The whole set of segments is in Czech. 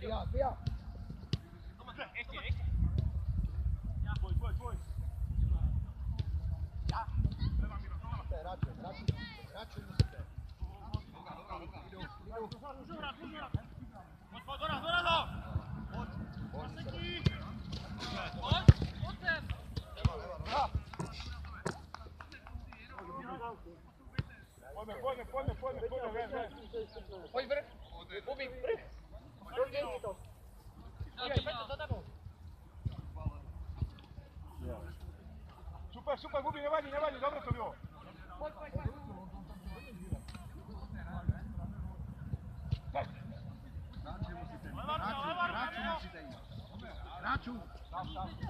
Ja, ja. Kom maar, echt, echt. Thank.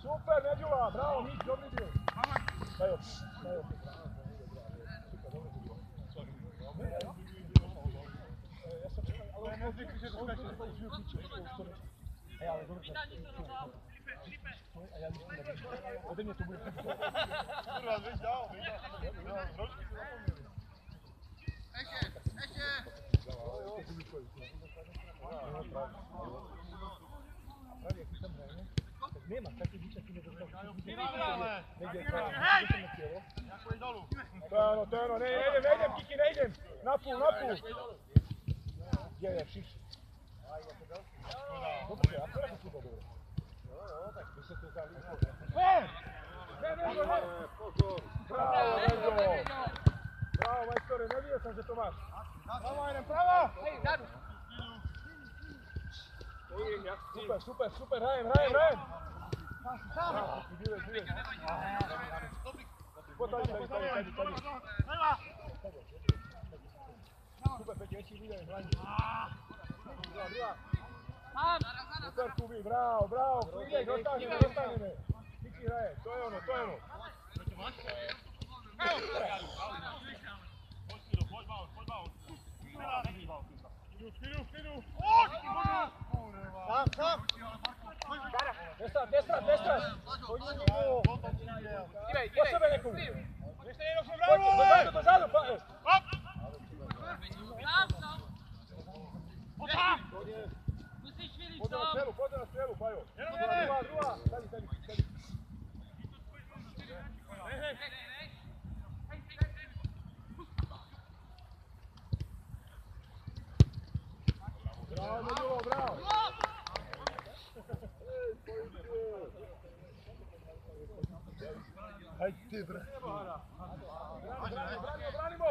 Super, médio lá, bravo, jogo de Deus. Vai, ó. Vai. Essa é a música que a gente vai fazer. É, agora. Вот они тут были. Kurwa, wyjdź dał, wyjdź dał. Esie, Esie! Nie ma, takie dzieciaki nie dostaną. Tero, Tero, nie, jedziemy, jedziemy, Kiki, nie. Na pół, na pół. Ja, ja, krzyż. A teraz jest dobra. Bravo, majstore, ne vidio sam se Tomaš. Bravo, Ajren, pravo! Ej, zadu! Super, super, super, Rajem, Rajem, Rajem! Žive, žive. Podavi, podavi, podavi, podavi. Super, Peđe, veći video je, Rajem. Bila, bila. Otkar Kubi, bravo, bravo, ide, dostani me, dostani me. Ići daje, to je ono, to je ono. Evo, Skinu, skinu! Sam, sam! Destra, destra, destra! Tiraj, tiraj! Posebe nekog! Ništa jedno smo bravo! Dozadu, dozadu! Hop! Sam, sam! Opa! na strelu, pođe na strelu, Bajo. Druga, druga, stani, stani, stani. Hej. Bravo, bravo, bravo. Hajde bravo. Branimo.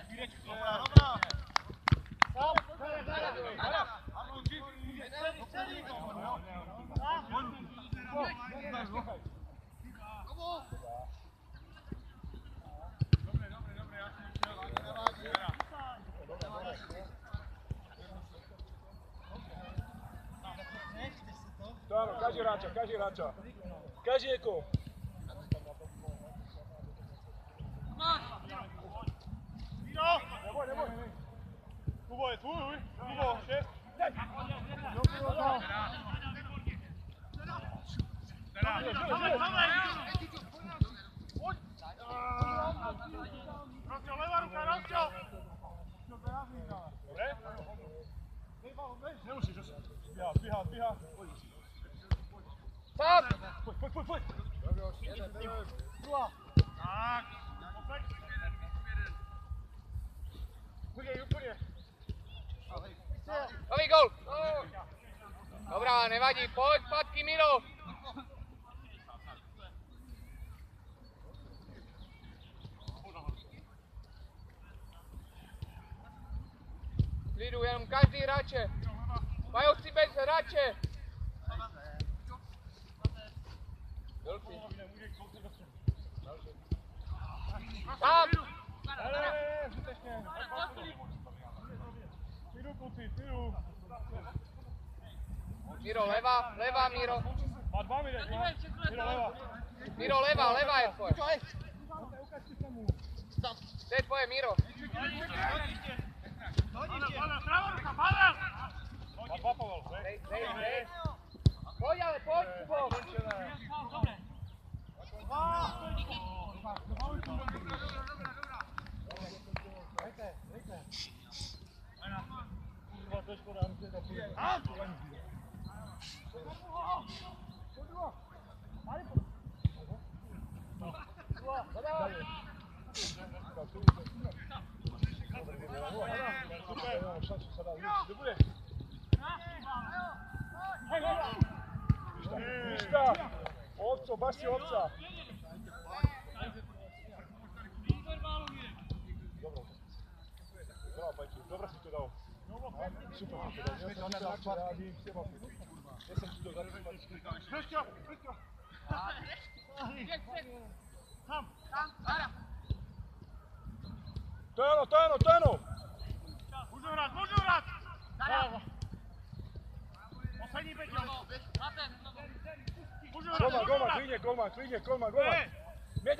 Casi Rača, kaži Rača. Kaži Eko. Pojď, pojď, pojď! Druhá! Tak! Úplně, úplně. Nový gol! Dobrá, nevadí, pojď zpátky, Miro! Klidu, jenom každý hráče. Majú si bez hráče. Velký. Tam! Miro, leva, leva, Miro. Má dva mi ne? Jdu leva. Miro, leva, leva je tvoje. To je tvoje, Miro. Má dva, Pavel. Dej, dej, dej. Pojď ale, pojď, Kubo. Ništa. Ovco, baš si ovca. Dobro. Pajču, dobro si to dao. Super. Krzysztof, Krzysztof! Tam, tam, para! Teno, Teno, Teno! Dużo raz, dużo raz! Brawo! Oceni będzie!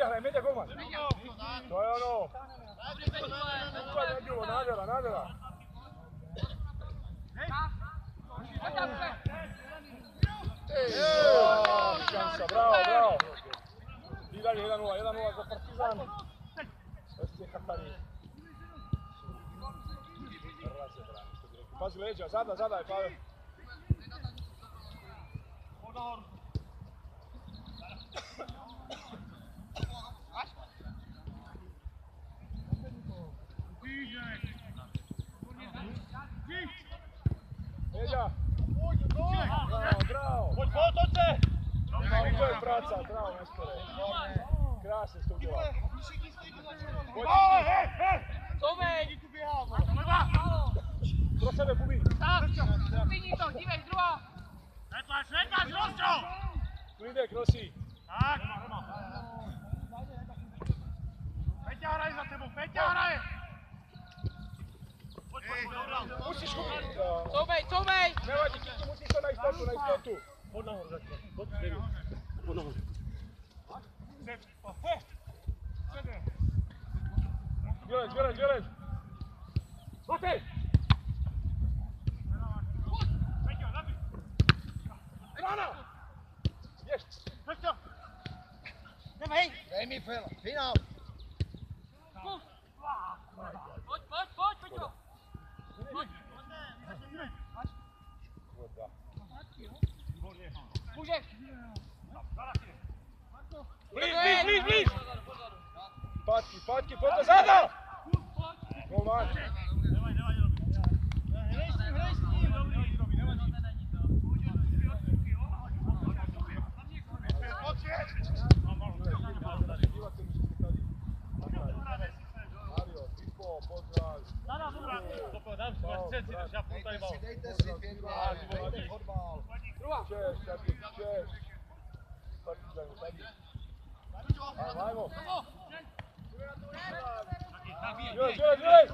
Hraj, medja golman! To je ono! Upa, ne! Bravo, bravo! Di la nuova, la nuova, sta partizano! Questi è Cattarina. Quasi legge, sada, sada, je Pavel. Odor. Dižek. Medja. Bravo, bravo. Pojď! I to je praca, bravo Nestore. Krasno ste udělali. Pojď, hej, hej! Tomek! Leva! pro sebe Bubi. Vyní to, dívej, druhá! Netlač, netlač, Rostro! Tu ide Krosi. Tak. Peťa hraje za tebou, Peťa hraje! Pojď, pojď, pojď, pojď. Musíš chopit. Da. Toumej, toumej! Nevadí, Kiki, musíš to na jistotu, na jistotu. Pod nahoru, začne. Pod nahoru. Pod nahoru. Vylez, vylez, vylez. Matej! Peťa, zabij! Brana! Ješ. Peťa! Dej mi Phil, final. Pojď, pojď, pojď, Peťo! Patki, patki, potezada! Go, man! Adam si vás přeci, takže já půjdu tady bal. Dejte si fotbal, dejte fotbal. Druhá. Češ, Šabík, češ. Partizan, tady. A Vajmo. Joj, joj, joj.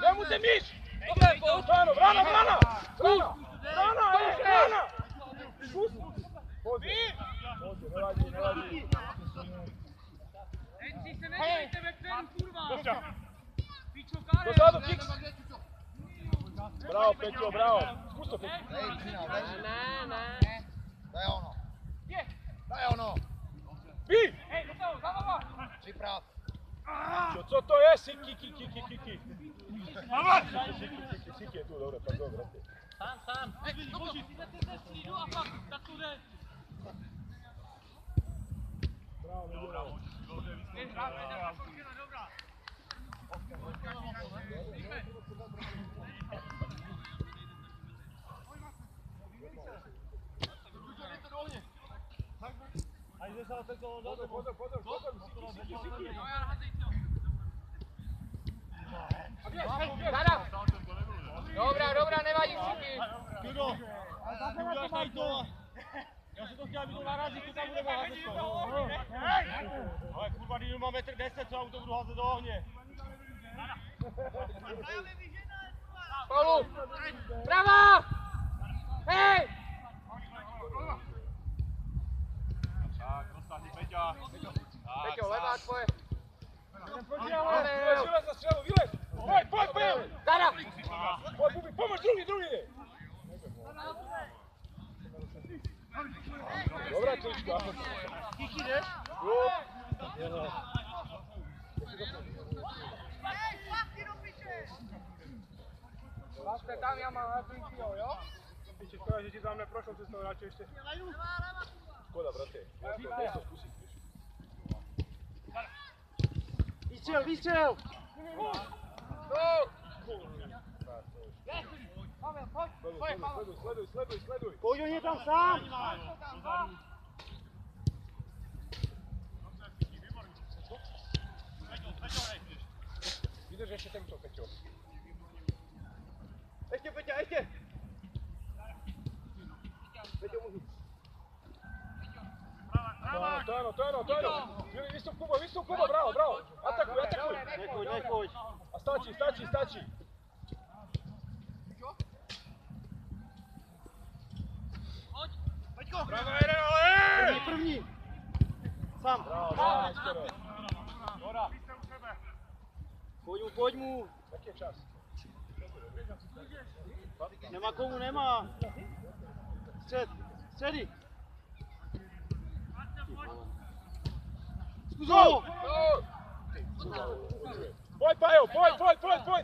Nemůže míš. Dobré, pojď. Brano, brano, brano. Brano, brano, brano. Šus. Pozdě. Pozdě, nevadí, nevadí. Ej, si se nedejte ve kterém kurva. Dobře. Pičo, Karel! Dozadu, fix! Bravo, Peťo, bravo. Zkus to, Peťo. Dej, Přinal, dej. Ne, ne. To je ono. Je! To je ono. Vy! Hej, do toho, za baba! Připrav. Čo, co to je? Siki, kiki, kiki, kiki. Siki, siki, siki je tu, dobre, pardon, brate. Sám, sám. Hej, boží, ty jdete ze střídu a pak tak tu jde. Bravo, nedělal. Pozor, pozor, pozor, pozor, siki, siki, siki. No, já nahazej to. Zada! Dobrá, dobrá, nevadí všichni. Judo, uděláš tady to. Já si to chtěl, aby to narazí, to tam budeme házet to. Ale kurva, když mám metr 10, co já mu to budu házet do ohně. Spolu! Prava! Hej! Tak, dostaň, Peťa. Peťo, levá tvoje. Evo, žena za strelu, vylez! Poj, poj, poj! Zara! Poj, Bubi, pomož drugi, drugi! Dobra, Klička. Ti ideš? Jo. Jeśli która dzieci za mnie proszą, to są raczej jeszcze... Szkoda, bracie. Ja to spuścić, wiesz. Idźcie, idźcie! Sleduj, sleduj, sleduj, sleduj. Kojo nie tam sam! Widzę, że się ten co Ještě, Peťa, ještě! Peťo, můžu. To ano, to ano, to ano, to ano. Vili, vystup Kuba, vystup Kuba, bravo, bravo. Atakuj, atakuj. Nepojď, nepojď. A stačí, stačí, stačí. Bravo, jeden, ale! První, první! Sám. Bravo, bravo, skoro. Hoda. Pojď mu, pojď mu. Jak je čas? Nema komu, nema. Sed, sedi. Skuzo! Põe, Paio, põe, põe, põe, põe.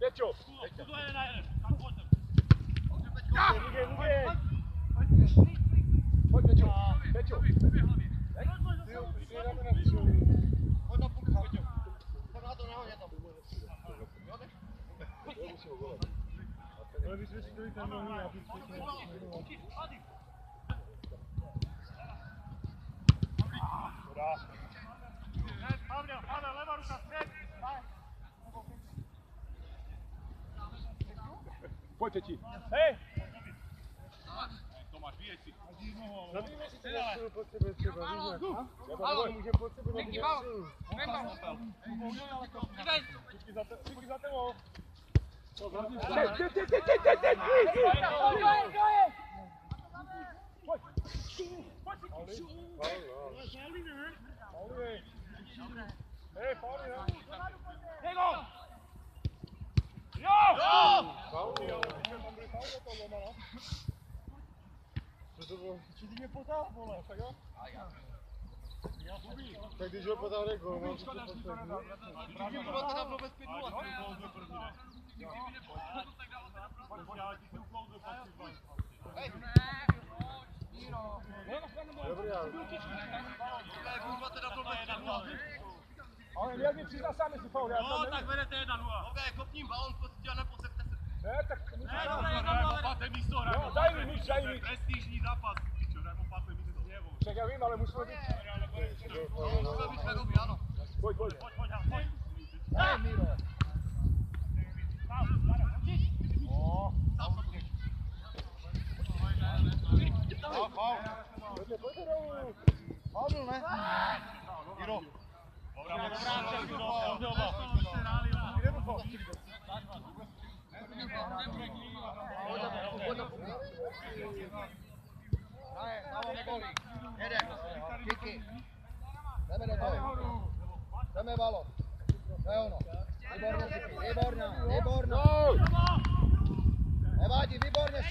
Peťo. Skuzo je na jeden. Ninguém, ninguém. Põe, Peťo. Peťo. Peťo. Peťo. Peťo. Peťo. Peťo. Peťo. Peťo. Peťo. Pavel, Pavel, levá ruka, střed. Pojď, Peti. Hej. Tomáš, vyjeď si. Zabijme si to. Halo, Díky, Pavel. Vem, Pavel. Dívej. Vždycky za, te, vždycky za tebou. Ty, ty, ty, ty, ty, ty, ty, ty. Kdo je, kdo je? Pojď. Pojď. Pauli. Hej, Pauli, ne? Jego! Pauli, ale když tam byli Pauli, to Tak jo? Tak když ho potáhne gol, mám to Když mě bylo teda vůbec 5 0 Dobrý, ale Kurva teda to je 1 Ale měl by přiznat sám, jestli faul. Já No, tak vedete 1 0 Ok, kopním balon, prostě a neposepte se. Ne, tak Ne, dobré, dobré, máte místo, Jo, hrajeme. daj mi míč, daj mi míč. Prestižní zápas, pičo, hrajeme páté místo. Však já vím, ale musíme být. Musíme být férový, ano. Pojď, pojď. Pojď, pojď, pojď. Dej, Miro. Pojďte, pojďte dolů. Faul, ne? Jiro. Dobrá, dobrá, Jiro, oba. Kde byl faul? Hraje, dáváme goly. Jedem. Kiki. Jdeme do toho. Jdeme balon. To je ono. Výborně si, výborně, výborně. Nevadí, výborně si.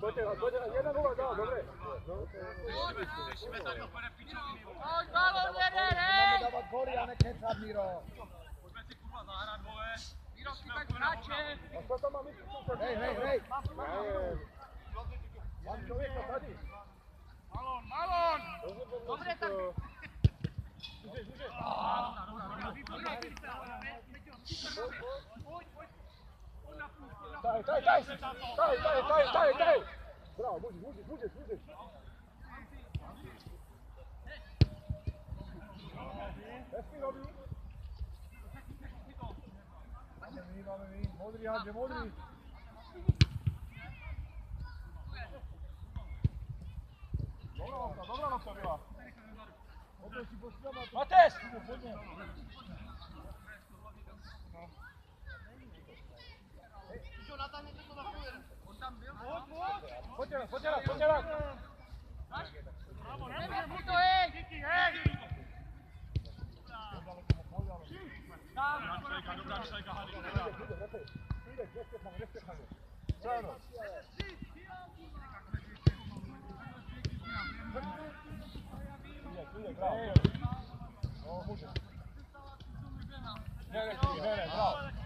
Pojďte, pojďte, jedna nula, dál, dobré. Máme dávat góly a nekecat, Míro. A co tam mám jít? Hej, hej, hej. Mám člověka tady. Dobre, tak Můžeš, můžeš. Taj, taj, Daj, daj, daj! Daj, daj, daj, daj, daj! Brawo, budzisz, budzisz, budzisz, budzisz! Lepiej robił! Mamy mi, mamy mi! Modri, Andrzej, modri! Dobra lopta, dobra lopta była! Mateusz! Mateusz! Póchala, póchala, póchala. Vamos, eh, mucho, eh. Kiki, eh. Ja, ja, ja, ja, ja, ja.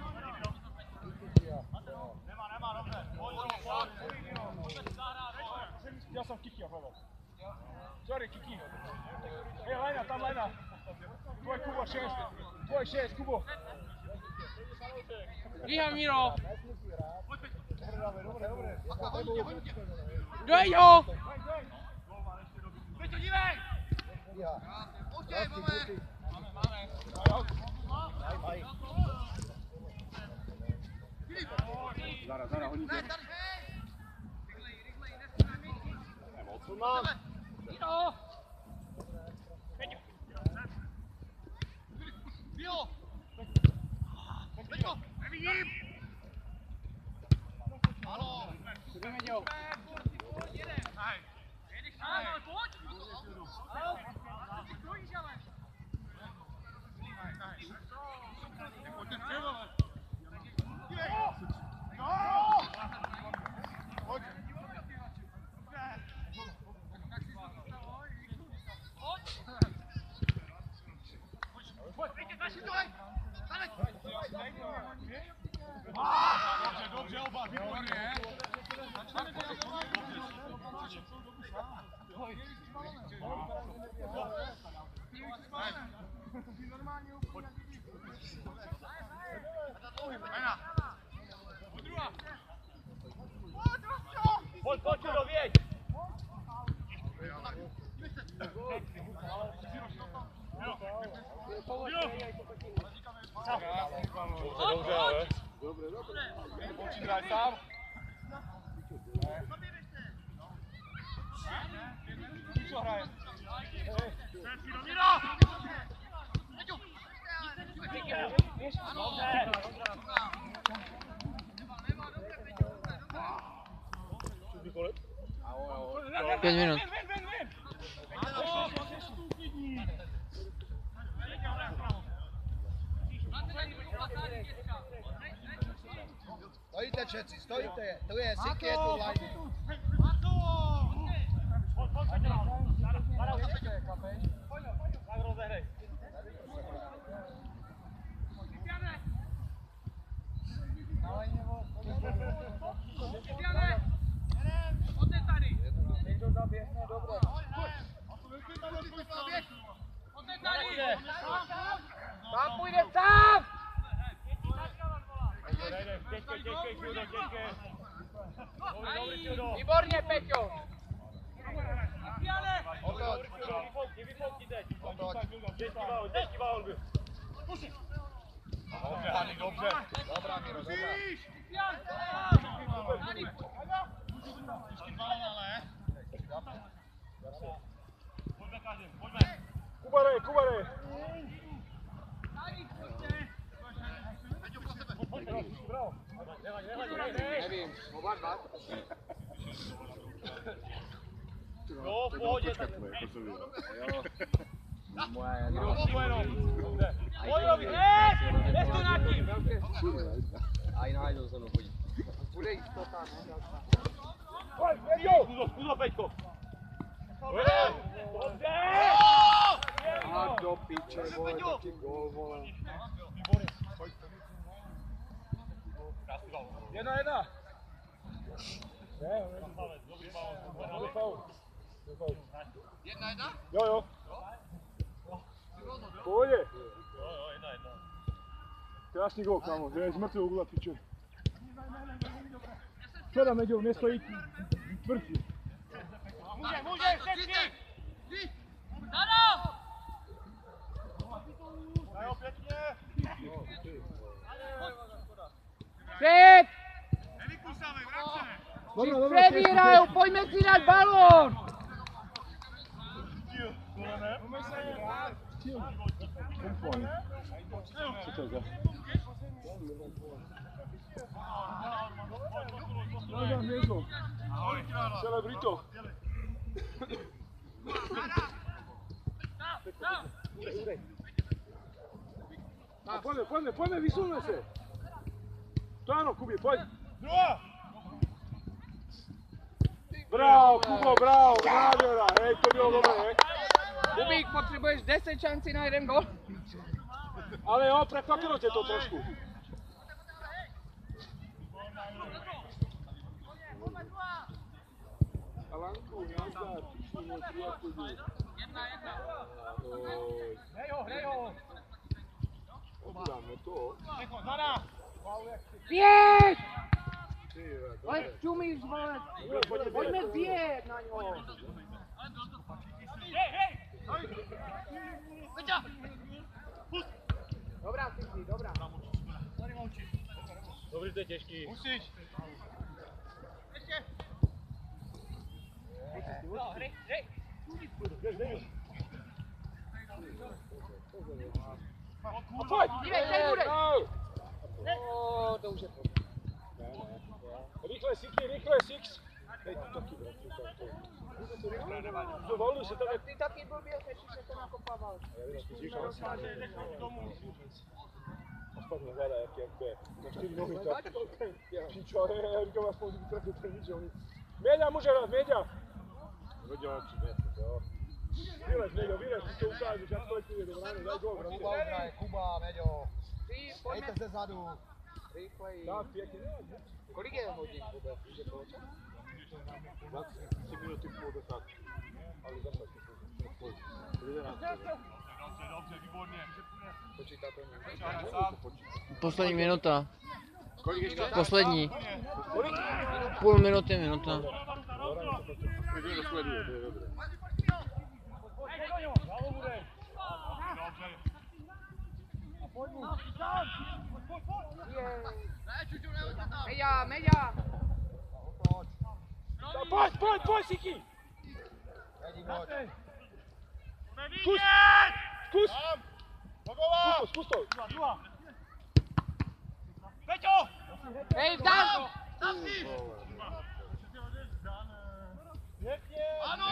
Awesome kiki hapa baba. Sorry kiki. Hey, Rainer, tam Rainer. Tvoj Kubo šest. Tvoj šest, Kubo. Riha Miro. Daj ho! Peťo, dívej! OK, máme. Máme, máme. Filip! Zara, zara, hodí. Ne, tady, hej! Hallo! Hey, ik ga maar door! Dobrze, dobrze, ale... Dobre, dobre. Musi grać sam. Co graje? Miro! Dobrze, dobrze. Pięć minut. Všetci, stojíte. Tu je Siky, je tu Lajny. Tak rozehrej. Někdo zaběhne, dobré. Tam půjde sám! Těžkej, Tildo, těžkej. Dobrý, dobrý, Tildo. Výborně, Peťo. Otoč. Dobrý, Tildo, vyfoukni, vyfoukni teď. Otoč. Těžký váhon, těžký váhon byl. Dobře, Hani, dobře. Dobrá, Miro, dobrá. Pojďme, Kažem, pojďme. Kubare, Kubare. Nevím, oba dva. Jo, v pohodě, tak Moje, Jo, jenom. Dobře. Pojď, Robi, hned! Běž to nad tím! A i najdou se mnou chodit. Bude jistota, ne? Pojď, Peťo. Zkuzo, zkuzo, Peťko. Dobře! A do piče, vole, taky gol, vole. Jedna, jedna. Jedna, jedna? Jo, jo. Bolje. Jo, jo, jedna, jedna. Krasni gol tamo, iz mrtve ugla piče. Sada među, ne stoji tvrci. Muže, muže, sve svi! Dano! Daj opet! Fred! Dobro, Fred igraju, pojme cirat balon! Celebrito! Ponle, ponle, ponle, visúnese! Vysunme se. To ano, Kubi, pojď. Druhá! Bravo, Kubo, bravo, nádhera, hej, to bylo dobré, hej. Kubík, potřebuješ 10 šancí na jeden gol. Ale jo, překvapilo tě to trošku. Alanku, nazdar, píšni můj prijatelů. Ahoj. Hej ho, hej ho! Oddáme to. Nechod, zada! Pět! Ty, jo, Ale dobré. čumíš, vole. Dobré, pojďme, Pojďme pojďme. zjet na něho. Hej, hej! Dobrá, Cici, dobrá. Dobrý, to je těžký. Musíš. No, hry, hry. A pojď! Dívej, teď bude. No. O, to už je to. Rychle, Siki, rychle, Six. Hej, ty taky, bratře, to je to. Dovoluj si tady. Ty taky blbě, teď se to nakopával. Aspoň hledá, jak, jak je. Na čtyři nohy, tak. Pičo, ale já říkám, aspoň kdyby trefil ten míč, oni. Méďa může hrát, Méďa. Hodil, jo. Vylez, Méďo, vylez, ty to ukážeš, jak to letí, do brány, daj gol, bratře. Kuba hraje, Kuba, Meďo. Ty, pojďme Dejte se zadu. rychleji. Kolik je hodin? 3 minuty půl. Ale zase, pojď. Dobře, dobře, výborně. Počítá to nějak. Sám. Poslední minuta. Kolik ještě? Poslední. Půl minuty, minuta. Bravo, bude. Dobře. Meia, meia! Pojď, pojď, pojď, Siki! Zkus! Zkus! Zkus, zkus to! Peťo! Hej, vzdál! Ano!